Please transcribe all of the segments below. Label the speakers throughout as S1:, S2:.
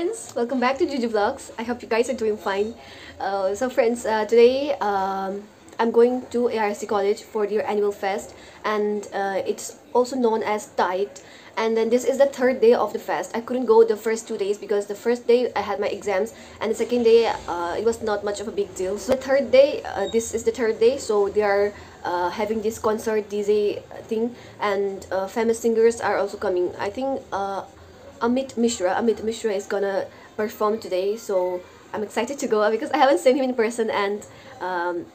S1: friends, welcome back to Juju Vlogs. I hope you guys are doing fine. Uh, so friends, uh, today um, I'm going to ARC College for their annual fest and uh, it's also known as Tide. And then this is the third day of the fest. I couldn't go the first two days because the first day I had my exams and the second day uh, it was not much of a big deal. So the third day, uh, this is the third day, so they are uh, having this concert DJ thing and uh, famous singers are also coming. I think uh, Amit Mishra. Amit Mishra is gonna perform today, so I'm excited to go because I haven't seen him in person and um,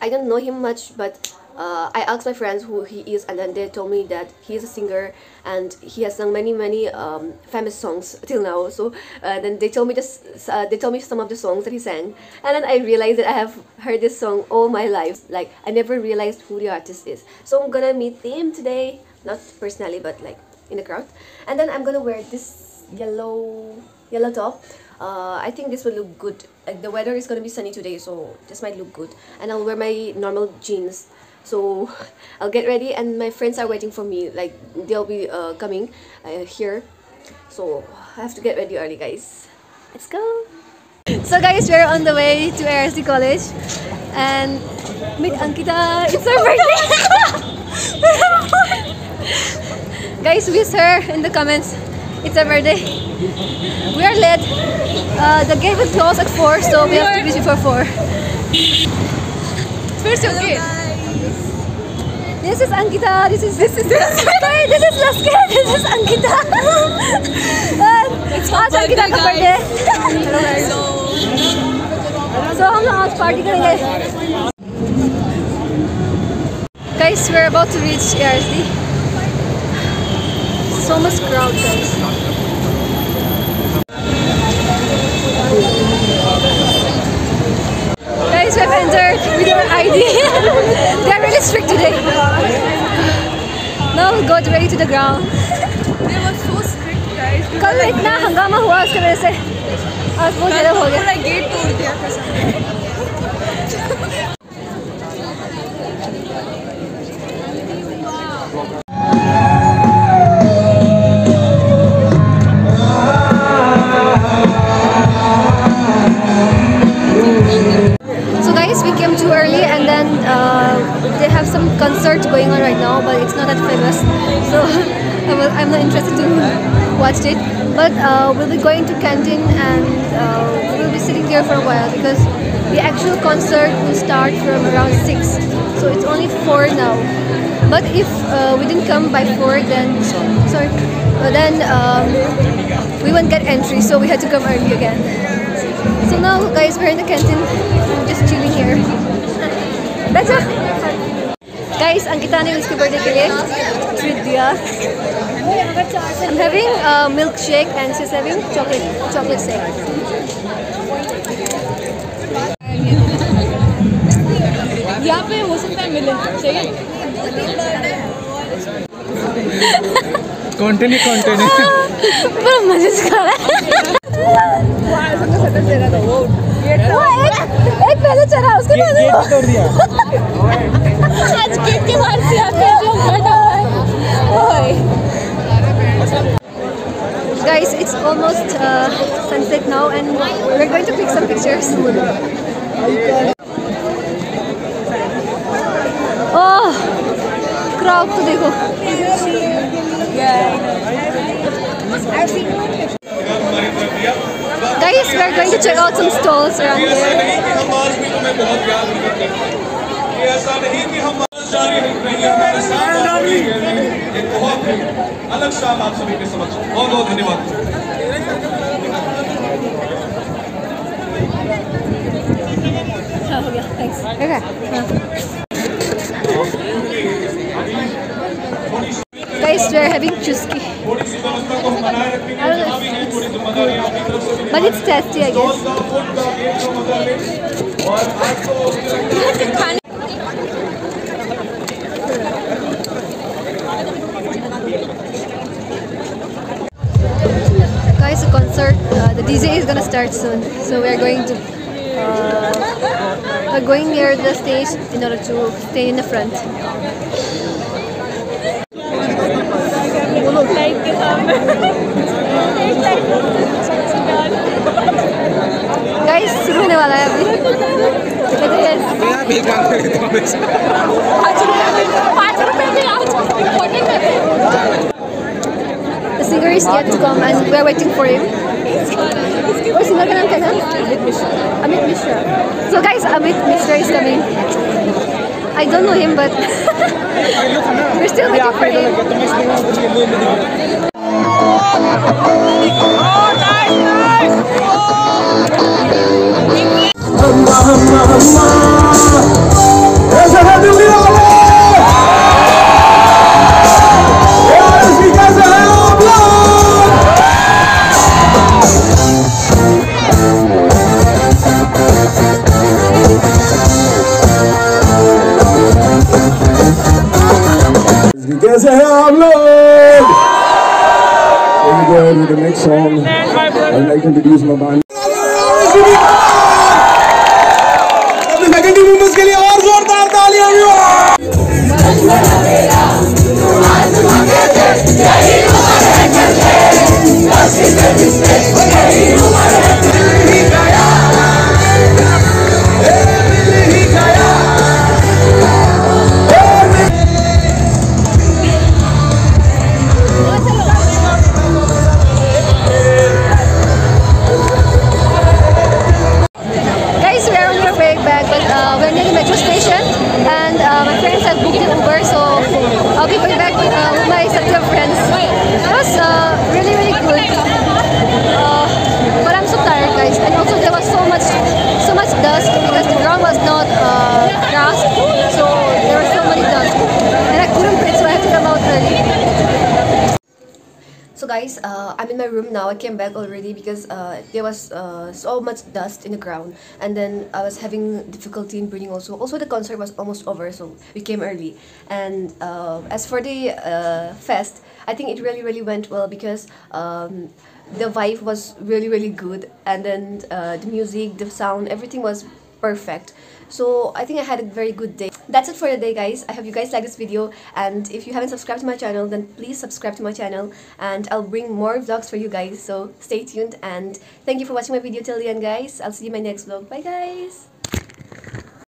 S1: I don't know him much, but uh, I asked my friends who he is, and then they told me that he is a singer and he has sung many many um, famous songs till now. So uh, then they told me this, uh, they told me some of the songs that he sang, and then I realized that I have heard this song all my life. Like I never realized who the artist is. So I'm gonna meet him today, not personally, but like in the crowd. And then I'm gonna wear this yellow yellow top. Uh, I think this will look good. Like the weather is gonna be sunny today so this might look good. And I'll wear my normal jeans. So I'll get ready and my friends are waiting for me. Like they'll be uh, coming uh, here. So I have to get ready early guys. Let's go. So guys we're on the way to ARC college. And meet Ankita. It's her birthday Guys, wish her in the comments. It's a birthday. We are late. Uh, the gate will close at 4, so we have to be before 4. First, okay. This is Ankita. This is this is this. Sorry, this is Laske. This is Ankita. it's आज Ankita का birthday. Hello guys. So हम लोग आज party करेंगे. Guys, we're about to reach ARSD so much crowd guys. Guys, we have entered with our ID. they are really strict today. Now we'll go directly to the ground.
S2: They were so strict guys.
S1: कल इतना हंगामा हुआ उसकी वजह से आज बहुत ज़्यादा हो गया
S2: पूरा गेट तोड़ दिया कसम
S1: watched it. But uh, we'll be going to Canton and uh, we'll be sitting there for a while because the actual concert will start from around 6. So it's only 4 now. But if uh, we didn't come by 4, then... Sorry. But then um, we won't get entry, so we had to come early again. So now, guys, we're in the canteen. I'm just chilling here. That's Guys, ang kita ni Whiskey Birthday kaya, treat dia. I'm having a milkshake and she's having chocolate chocolate shake.
S2: यहाँ पे हो सकता है मिले।
S3: Continue continue
S1: बड़ा मज़े से खा रहा है। वो एक एक पहले चढ़ा उसके बाद
S3: तोड़ दिया।
S1: आज गेट के बाहर से आते हैं जो Guys, it's almost uh, sunset now and we're going to click some pictures. Oh, crowd to देखो. Guys, we're going to check out some stalls around here.
S4: जारी एक बहुत ही अलग शाम आप सभी के समक्ष बहुत बहुत धन्यवाद
S1: गया thanks okay Guys, we are having chuski. But it's tasty, I guess. uh, the DJ is gonna start soon. So we're going to uh, we're going near the stage in order to stay in the front.
S2: Guys, शुरू होने वाला है
S1: The singer is yet to come and we're waiting for him. Or singer ka lang? Amit Mishra. Amit Mishra. So guys, Amit Mishra is coming. I don't know him but we're still waiting for him. Oh, oh.
S5: कैसे हैं आप लोग Let me go ahead with the next song. I'd like to introduce my band. अपने secondary movements के लिए और जोरदार तालियां भी
S1: Guys, have booked an Uber, so I'll be going back with, uh, with my Satya friends. It was uh, really, really good. Uh, but I'm so tired, guys, and also there was so much, so much dust because the ground was not uh, grass, so there was so many dust, and I couldn't breathe, so I had to come out early. So guys, uh, I'm in my room now. I came back already because uh, there was uh, so much dust in the ground, and then I was having difficulty in breathing. Also, also the concert was almost over, so we came early. And uh, as for the uh, fest, I think it really, really went well because um, the vibe was really, really good, and then uh, the music, the sound, everything was perfect. So I think I had a very good day. That's it for the day guys. I hope you guys like this video and if you haven't subscribed to my channel then please subscribe to my channel and I'll bring more vlogs for you guys so stay tuned and thank you for watching my video till the end guys. I'll see you in my next vlog. Bye guys!